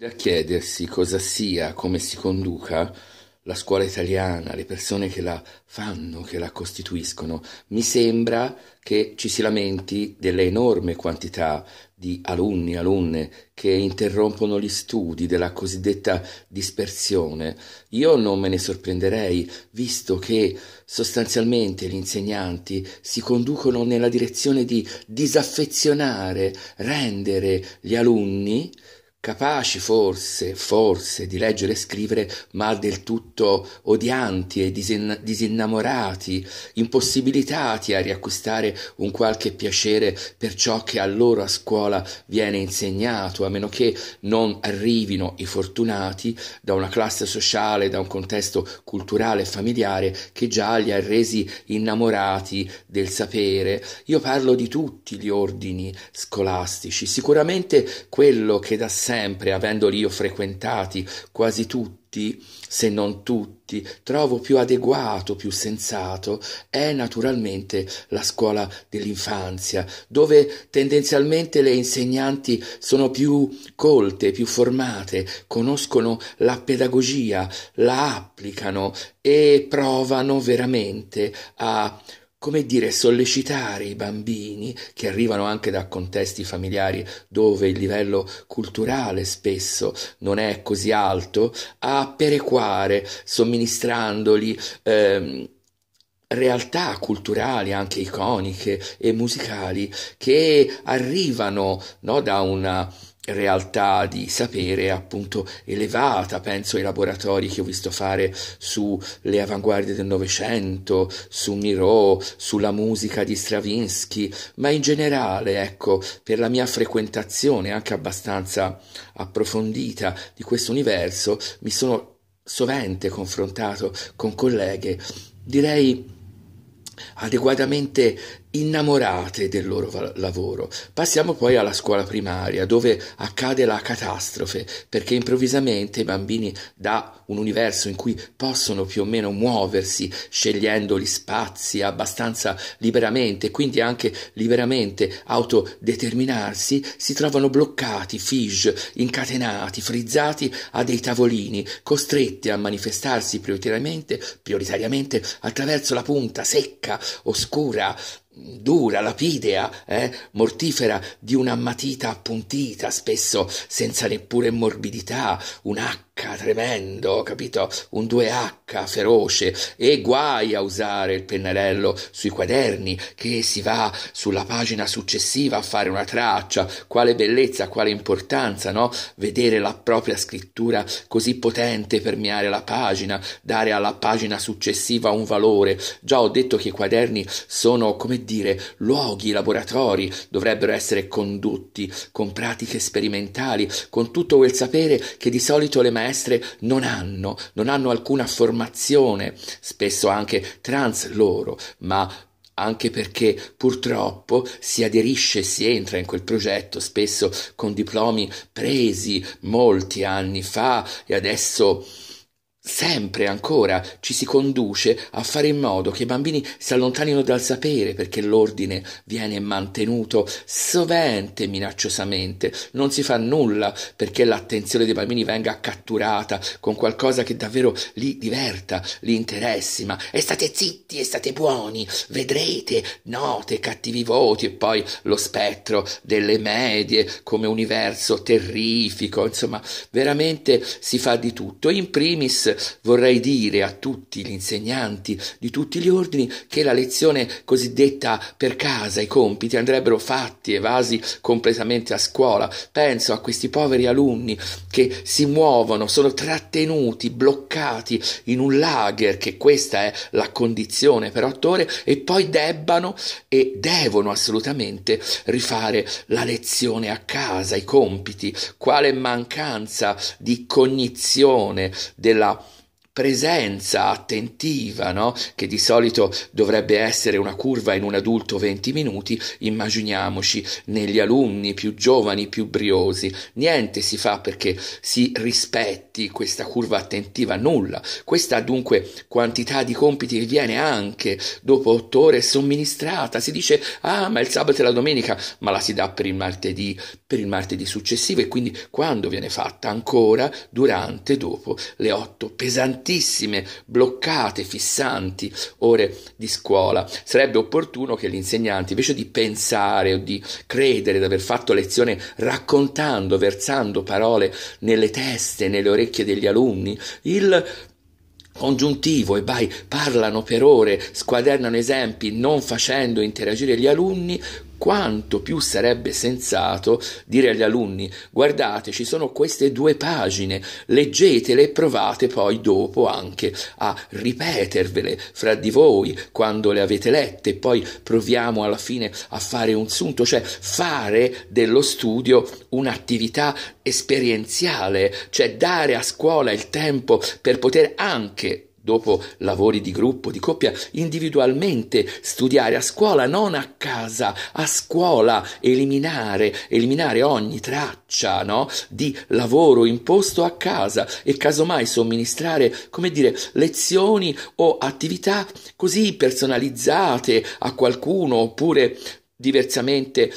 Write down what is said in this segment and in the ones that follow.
Da chiedersi cosa sia, come si conduca la scuola italiana, le persone che la fanno, che la costituiscono, mi sembra che ci si lamenti dell'enorme quantità di alunni, alunne che interrompono gli studi, della cosiddetta dispersione. Io non me ne sorprenderei, visto che sostanzialmente gli insegnanti si conducono nella direzione di disaffezionare, rendere gli alunni capaci forse, forse di leggere e scrivere, ma del tutto odianti e disin- disinnamorati, impossibilitati a riacquistare un qualche piacere per ciò che a loro a scuola viene insegnato, a meno che non arrivino i fortunati da una classe sociale, da un contesto culturale e familiare che già li ha resi innamorati del sapere. Io parlo di tutti gli ordini scolastici, sicuramente quello che da sempre avendoli io frequentati quasi tutti, se non tutti, trovo più adeguato, più sensato, è naturalmente la scuola dell'infanzia, dove tendenzialmente le insegnanti sono più colte, più formate, conoscono la pedagogia, la applicano e provano veramente a come dire, sollecitare i bambini che arrivano anche da contesti familiari dove il livello culturale spesso non è così alto, a perequare, somministrandoli ehm, realtà culturali, anche iconiche e musicali, che arrivano no, da una realtà di sapere appunto elevata, penso ai laboratori che ho visto fare sulle avanguardie del Novecento, su Miro, sulla musica di Stravinsky, ma in generale, ecco, per la mia frequentazione anche abbastanza approfondita di questo universo, mi sono sovente confrontato con colleghe, direi adeguatamente innamorate del loro lavoro. Passiamo poi alla scuola primaria, dove accade la catastrofe, perché improvvisamente i bambini da un universo in cui possono più o meno muoversi, scegliendo gli spazi abbastanza liberamente, quindi anche liberamente autodeterminarsi, si trovano bloccati, fige, incatenati, frizzati a dei tavolini, costretti a manifestarsi prioritariamente, prioritariamente attraverso la punta secca, oscura, dura, lapidea, eh, mortifera di una matita appuntita, spesso senza neppure morbidità, un H tremendo, capito? Un 2H feroce e guai a usare il pennarello sui quaderni che si va sulla pagina successiva a fare una traccia. Quale bellezza, quale importanza, no? Vedere la propria scrittura così potente permeare la pagina, dare alla pagina successiva un valore. Già ho detto che i quaderni sono, come dire, luoghi, laboratori, dovrebbero essere condotti con pratiche sperimentali, con tutto quel sapere che di solito le maestre maestre non hanno, non hanno alcuna formazione, spesso anche trans loro, ma anche perché purtroppo si aderisce si entra in quel progetto spesso con diplomi presi molti anni fa e adesso sempre ancora ci si conduce a fare in modo che i bambini si allontanino dal sapere perché l'ordine viene mantenuto sovente minacciosamente. Non si fa nulla perché l'attenzione dei bambini venga catturata con qualcosa che davvero li diverta, li interessi, ma e state zitti e state buoni, vedrete note, cattivi voti e poi lo spettro delle medie come universo terrifico, insomma, veramente si fa di tutto. In primis vorrei dire a tutti gli insegnanti di tutti gli ordini che la lezione cosiddetta per casa, i compiti andrebbero fatti evasi completamente a scuola. Penso a questi poveri alunni che si muovono, sono trattenuti, bloccati in un lager, che questa è la condizione per otto ore, e poi debbano e devono assolutamente rifare la lezione a casa, i compiti. Quale mancanza di cognizione della presenza attentiva, no? che di solito dovrebbe essere una curva in un adulto 20 minuti, immaginiamoci negli alunni più giovani, più briosi. Niente si fa perché si rispetti questa curva attentiva, nulla. Questa dunque quantità di compiti che viene anche dopo otto ore somministrata. Si dice, ah, ma il sabato e la domenica, ma la si dà per il martedì, per il martedì successivo e quindi quando viene fatta? Ancora durante, dopo le otto pesanti tantissime bloccate, fissanti ore di scuola. Sarebbe opportuno che gli insegnanti, invece di pensare o di credere di aver fatto lezione raccontando, versando parole nelle teste, nelle orecchie degli alunni, il congiuntivo e vai, parlano per ore, squadernano esempi, non facendo interagire gli alunni, quanto più sarebbe sensato dire agli alunni guardate ci sono queste due pagine leggetele e provate poi dopo anche a ripetervele fra di voi quando le avete lette. Poi proviamo alla fine a fare un sunto cioè fare dello studio un'attività esperienziale cioè dare a scuola il tempo per poter anche dopo lavori di gruppo, di coppia, individualmente studiare a scuola, non a casa, a scuola, eliminare, eliminare ogni traccia no? di lavoro imposto a casa e casomai somministrare, come dire, lezioni o attività così personalizzate a qualcuno oppure diversamente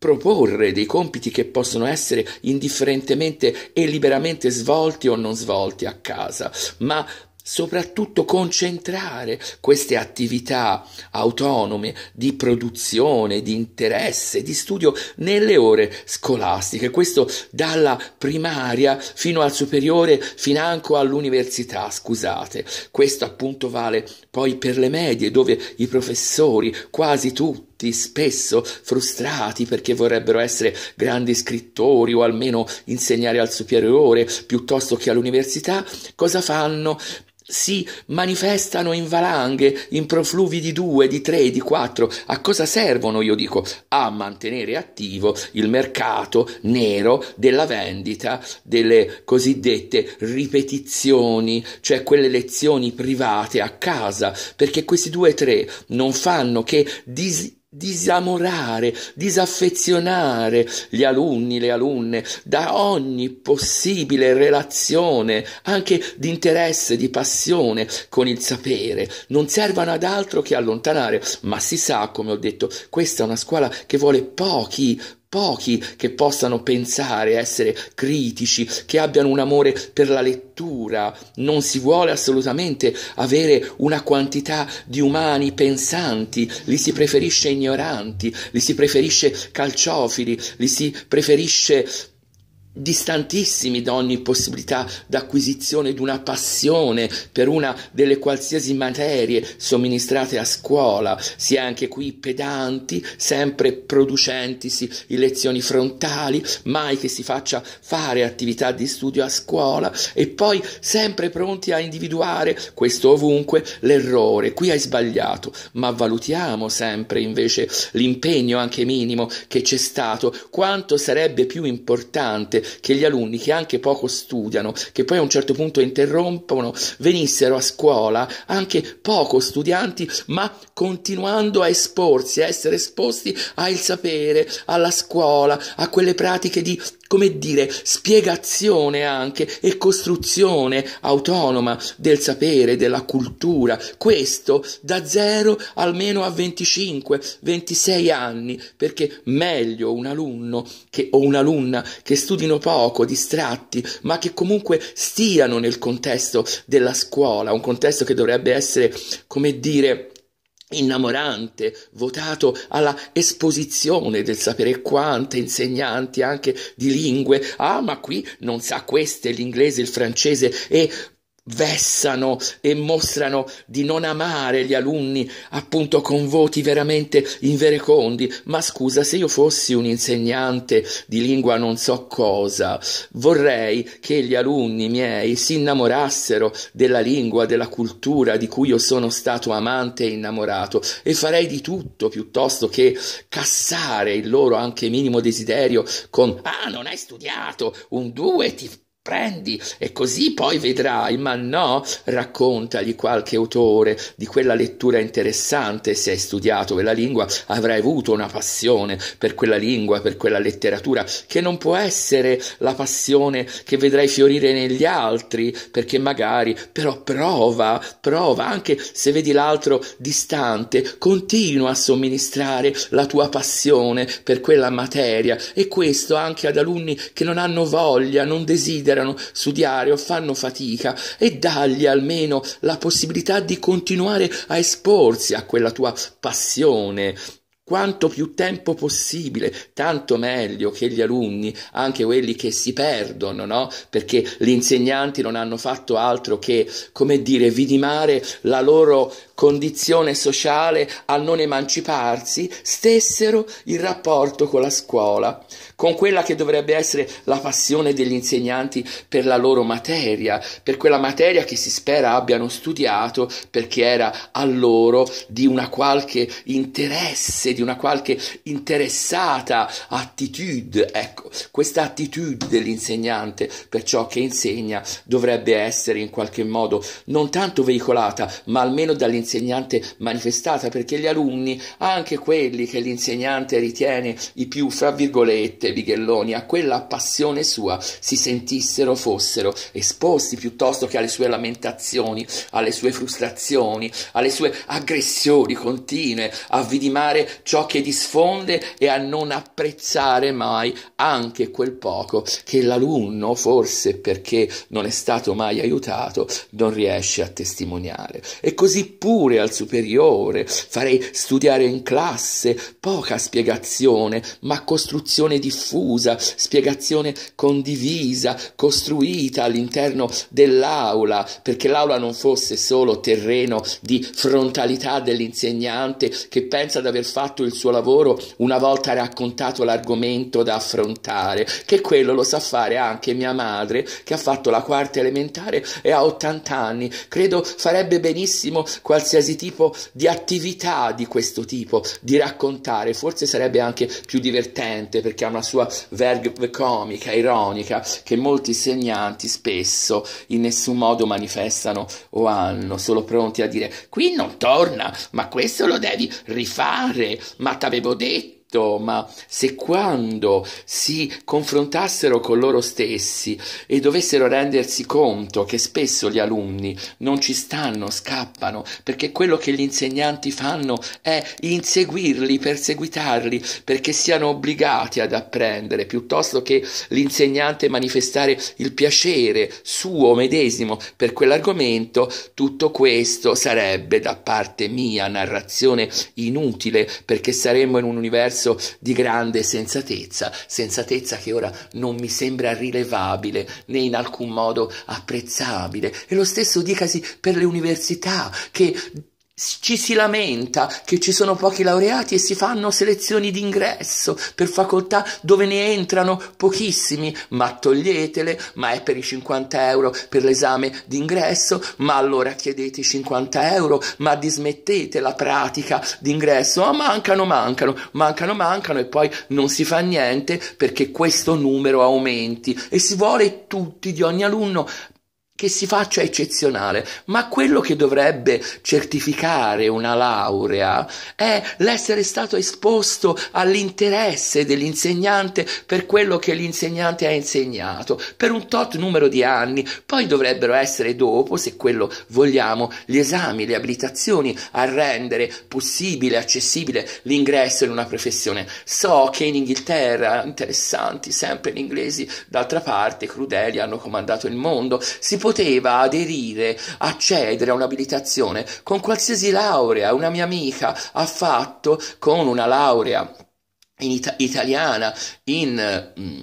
proporre dei compiti che possono essere indifferentemente e liberamente svolti o non svolti a casa, ma soprattutto concentrare queste attività autonome di produzione, di interesse, di studio nelle ore scolastiche, questo dalla primaria fino al superiore, financo all'università, scusate. Questo appunto vale poi per le medie, dove i professori, quasi tutti, spesso frustrati perché vorrebbero essere grandi scrittori o almeno insegnare al superiore piuttosto che all'università, cosa fanno? Si manifestano in valanghe, in profluvi di due, di tre, di quattro. A cosa servono, io dico? A mantenere attivo il mercato nero della vendita delle cosiddette ripetizioni, cioè quelle lezioni private a casa, perché questi due tre non fanno che dis- disamorare, disaffezionare gli alunni, le alunne da ogni possibile relazione, anche di interesse, di passione con il sapere. Non servono ad altro che allontanare, ma si sa, come ho detto, questa è una scuola che vuole pochi, pochi che possano pensare, essere critici, che abbiano un amore per la lettura. Non si vuole assolutamente avere una quantità di umani pensanti, li si preferisce ignoranti, li si preferisce calciofili, li si preferisce distantissimi da ogni possibilità d'acquisizione di una passione per una delle qualsiasi materie somministrate a scuola, si è anche qui pedanti, sempre producentisi in lezioni frontali, mai che si faccia fare attività di studio a scuola e poi sempre pronti a individuare questo ovunque l'errore, qui hai sbagliato, ma valutiamo sempre invece l'impegno anche minimo che c'è stato, quanto sarebbe più importante che gli alunni che anche poco studiano, che poi a un certo punto interrompono, venissero a scuola anche poco studianti, ma continuando a esporsi, a essere esposti al sapere, alla scuola, a quelle pratiche di come dire, spiegazione anche e costruzione autonoma del sapere, della cultura. Questo da zero almeno a 25, 26 anni, perché meglio un alunno che, o un'alunna che studino poco, distratti, ma che comunque stiano nel contesto della scuola, un contesto che dovrebbe essere, come dire, innamorante, votato alla esposizione del sapere quante insegnanti anche di lingue, ah ma qui non sa queste l'inglese, il francese e vessano e mostrano di non amare gli alunni appunto con voti veramente inverecondi. Ma scusa se io fossi un insegnante di lingua non so cosa vorrei che gli alunni miei si innamorassero della lingua della cultura di cui io sono stato amante e innamorato e farei di tutto piuttosto che cassare il loro anche minimo desiderio con ah non hai studiato un due ti prendi e così poi vedrai, ma no, raccontagli qualche autore di quella lettura interessante, se hai studiato quella lingua avrai avuto una passione per quella lingua, per quella letteratura, che non può essere la passione che vedrai fiorire negli altri, perché magari, però prova, prova, anche se vedi l'altro distante, continua a somministrare la tua passione per quella materia. E questo anche ad alunni che non hanno voglia, non desiderano, desiderano studiare o fanno fatica e dagli almeno la possibilità di continuare a esporsi a quella tua passione quanto più tempo possibile, tanto meglio che gli alunni, anche quelli che si perdono, no? Perché gli insegnanti non hanno fatto altro che, come dire, vidimare la loro condizione sociale a non emanciparsi, stessero il rapporto con la scuola, con quella che dovrebbe essere la passione degli insegnanti per la loro materia, per quella materia che si spera abbiano studiato perché era a loro di una qualche interesse, di una qualche interessata attitude. Ecco, questa attitude dell'insegnante per ciò che insegna dovrebbe essere in qualche modo non tanto veicolata, ma almeno dall'insegnante l'insegnante manifestata, perché gli alunni, anche quelli che l'insegnante ritiene i più, fra virgolette, bighelloni, a quella passione sua si sentissero, fossero esposti piuttosto che alle sue lamentazioni, alle sue frustrazioni, alle sue aggressioni continue, a vidimare ciò che disfonde e a non apprezzare mai anche quel poco che l'alunno, forse perché non è stato mai aiutato, non riesce a testimoniare. E così pure pure al superiore, farei studiare in classe, poca spiegazione, ma costruzione diffusa, spiegazione condivisa, costruita all'interno dell'aula, perché l'aula non fosse solo terreno di frontalità dell'insegnante che pensa di aver fatto il suo lavoro una volta raccontato l'argomento da affrontare, che quello lo sa fare anche mia madre che ha fatto la quarta elementare e ha 80 anni, credo farebbe benissimo qualsiasi qualsiasi tipo di attività di questo tipo, di raccontare, forse sarebbe anche più divertente perché ha una sua verve comica, ironica, che molti insegnanti spesso in nessun modo manifestano o hanno, solo pronti a dire qui non torna, ma questo lo devi rifare, ma t'avevo detto ma se quando si confrontassero con loro stessi e dovessero rendersi conto che spesso gli alunni non ci stanno, scappano, perché quello che gli insegnanti fanno è inseguirli, perseguitarli, perché siano obbligati ad apprendere, piuttosto che l'insegnante manifestare il piacere suo medesimo per quell'argomento, tutto questo sarebbe da parte mia narrazione inutile, perché saremmo in un universo verso di grande sensatezza, sensatezza che ora non mi sembra rilevabile né in alcun modo apprezzabile. E lo stesso dicasi per le università che ci si lamenta che ci sono pochi laureati e si fanno selezioni d'ingresso per facoltà dove ne entrano pochissimi, ma toglietele, ma è per i 50 euro per l'esame d'ingresso, ma allora chiedete i 50 euro, ma dismettete la pratica d'ingresso, ma mancano, mancano, mancano, mancano e poi non si fa niente perché questo numero aumenti. E si vuole tutti di ogni alunno che si faccia eccezionale, ma quello che dovrebbe certificare una laurea è l'essere stato esposto all'interesse dell'insegnante per quello che l'insegnante ha insegnato per un tot numero di anni, poi dovrebbero essere dopo, se quello vogliamo, gli esami, le abilitazioni a rendere possibile, accessibile l'ingresso in una professione. So che in Inghilterra, interessanti, sempre in inglesi, d'altra parte, crudeli hanno comandato il mondo, si può poteva aderire, accedere a un'abilitazione con qualsiasi laurea. Una mia amica ha fatto con una laurea in ita- italiana in mm,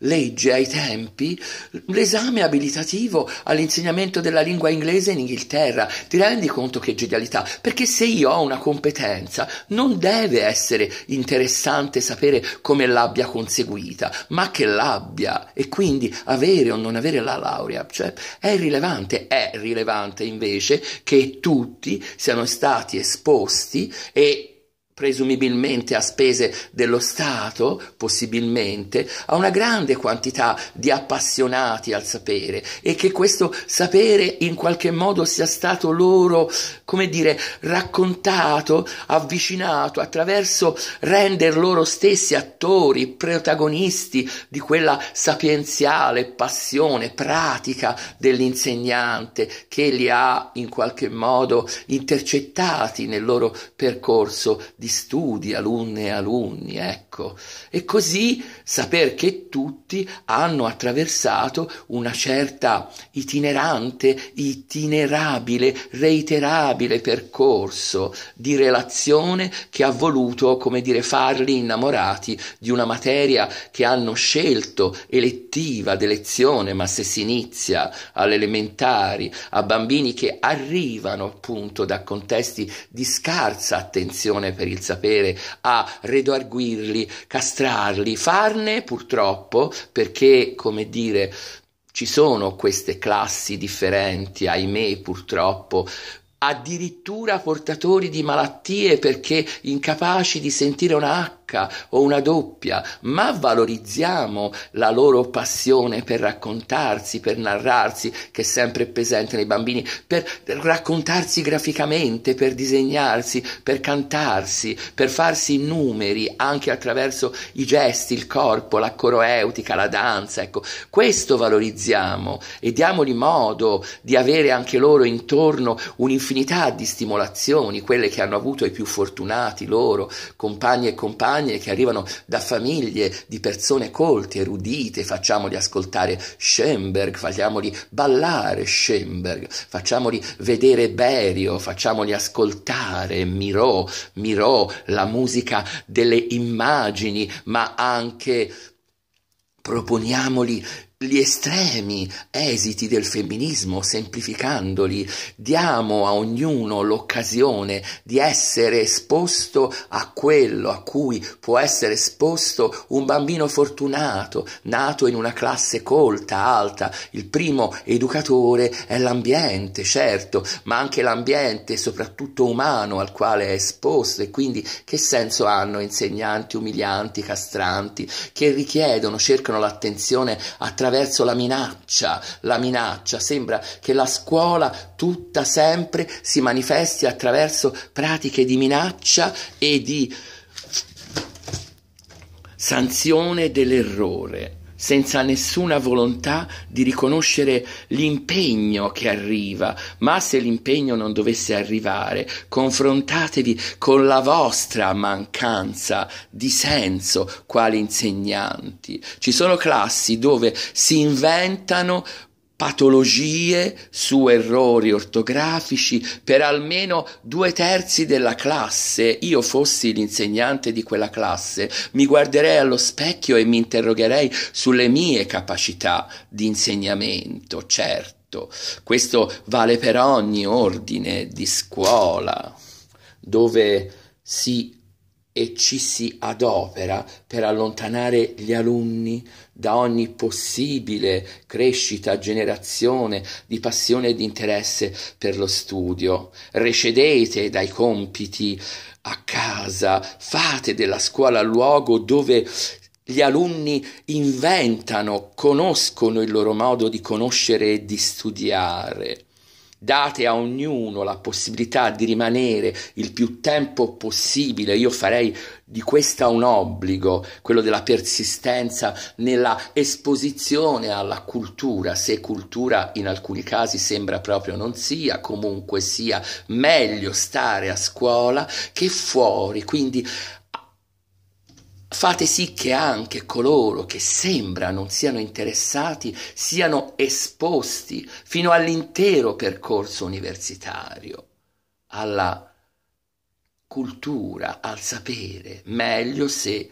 legge ai tempi l'esame abilitativo all'insegnamento della lingua inglese in Inghilterra. Ti rendi conto che genialità? Perché se io ho una competenza non deve essere interessante sapere come l'abbia conseguita, ma che l'abbia e quindi avere o non avere la laurea. Cioè, è rilevante, è rilevante invece che tutti siano stati esposti e presumibilmente a spese dello Stato, possibilmente, a una grande quantità di appassionati al sapere e che questo sapere in qualche modo sia stato loro, come dire, raccontato, avvicinato attraverso render loro stessi attori, protagonisti di quella sapienziale passione pratica dell'insegnante che li ha in qualche modo intercettati nel loro percorso di studi, alunne e alunni, ecco. E così saper che tutti hanno attraversato una certa itinerante, itinerabile, reiterabile percorso di relazione che ha voluto, come dire, farli innamorati di una materia che hanno scelto elettiva d'elezione, ma se si inizia alle elementari, a bambini che arrivano appunto da contesti di scarsa attenzione per il il sapere a redarguirli, castrarli, farne purtroppo perché, come dire, ci sono queste classi differenti, ahimè purtroppo, addirittura portatori di malattie perché incapaci di sentire una H o una doppia, ma valorizziamo la loro passione per raccontarsi, per narrarsi, che è sempre presente nei bambini, per raccontarsi graficamente, per disegnarsi, per cantarsi, per farsi numeri anche attraverso i gesti, il corpo, la coroeutica, la danza, ecco, questo valorizziamo e diamogli modo di avere anche loro intorno un'infinità di stimolazioni, quelle che hanno avuto i più fortunati loro, compagni e compagne che arrivano da famiglie di persone colte, erudite, facciamoli ascoltare Schoenberg, facciamoli ballare Schoenberg, facciamoli vedere Berio, facciamoli ascoltare Miro, Miro, la musica delle immagini, ma anche proponiamoli gli estremi esiti del femminismo, semplificandoli, diamo a ognuno l'occasione di essere esposto a quello a cui può essere esposto un bambino fortunato, nato in una classe colta, alta. Il primo educatore è l'ambiente, certo, ma anche l'ambiente, soprattutto umano, al quale è esposto e quindi che senso hanno insegnanti umilianti, castranti, che richiedono, cercano l'attenzione attraverso attraverso la minaccia, la minaccia. Sembra che la scuola tutta sempre si manifesti attraverso pratiche di minaccia e di sanzione dell'errore senza nessuna volontà di riconoscere l'impegno che arriva, ma se l'impegno non dovesse arrivare, confrontatevi con la vostra mancanza di senso quali insegnanti. Ci sono classi dove si inventano patologie su errori ortografici per almeno due terzi della classe. Io fossi l'insegnante di quella classe, mi guarderei allo specchio e mi interrogherei sulle mie capacità di insegnamento, certo. Questo vale per ogni ordine di scuola dove si e ci si adopera per allontanare gli alunni da ogni possibile crescita, generazione di passione e di interesse per lo studio. Recedete dai compiti a casa, fate della scuola luogo dove gli alunni inventano, conoscono il loro modo di conoscere e di studiare date a ognuno la possibilità di rimanere il più tempo possibile, io farei di questa un obbligo, quello della persistenza nella esposizione alla cultura, se cultura in alcuni casi sembra proprio non sia, comunque sia meglio stare a scuola che fuori, quindi Fate sì che anche coloro che sembra non siano interessati siano esposti fino all'intero percorso universitario, alla cultura, al sapere, meglio se,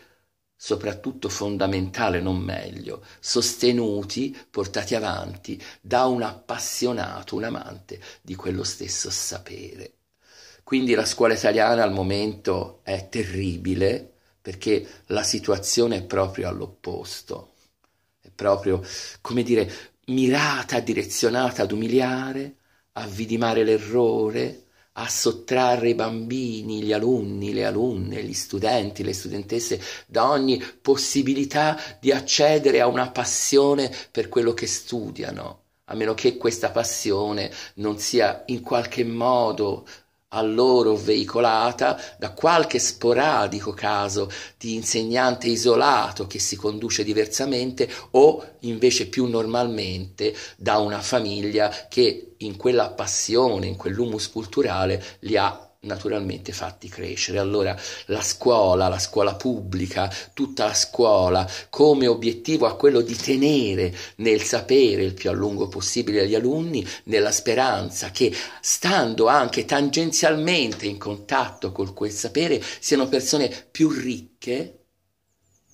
soprattutto fondamentale non meglio, sostenuti, portati avanti da un appassionato, un amante di quello stesso sapere. Quindi la scuola italiana al momento è terribile, perché la situazione è proprio all'opposto, è proprio, come dire, mirata, direzionata ad umiliare, a vidimare l'errore, a sottrarre i bambini, gli alunni, le alunne, gli studenti, le studentesse da ogni possibilità di accedere a una passione per quello che studiano, a meno che questa passione non sia in qualche modo a loro veicolata da qualche sporadico caso di insegnante isolato che si conduce diversamente o invece più normalmente da una famiglia che in quella passione, in quell'humus culturale li ha naturalmente fatti crescere. Allora la scuola, la scuola pubblica, tutta la scuola come obiettivo ha quello di tenere nel sapere il più a lungo possibile gli alunni, nella speranza che stando anche tangenzialmente in contatto con quel sapere siano persone più ricche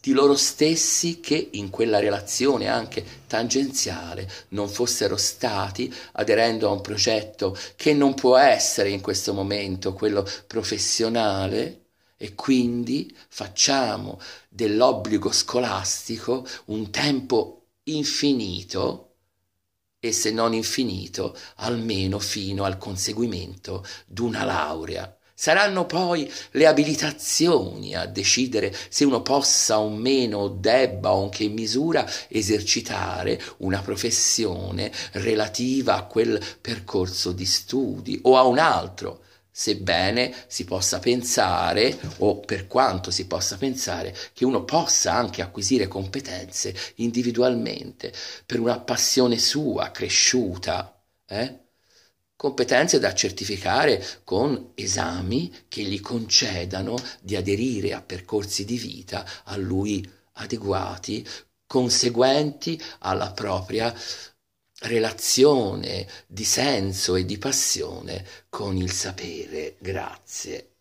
di loro stessi che in quella relazione anche tangenziale non fossero stati aderendo a un progetto che non può essere in questo momento quello professionale e quindi facciamo dell'obbligo scolastico un tempo infinito e se non infinito almeno fino al conseguimento d'una laurea Saranno poi le abilitazioni a decidere se uno possa o meno, o debba o in che misura esercitare una professione relativa a quel percorso di studi o a un altro, sebbene si possa pensare, o per quanto si possa pensare, che uno possa anche acquisire competenze individualmente per una passione sua cresciuta. Eh? Competenze da certificare con esami che gli concedano di aderire a percorsi di vita a lui adeguati, conseguenti alla propria relazione di senso e di passione con il sapere. Grazie.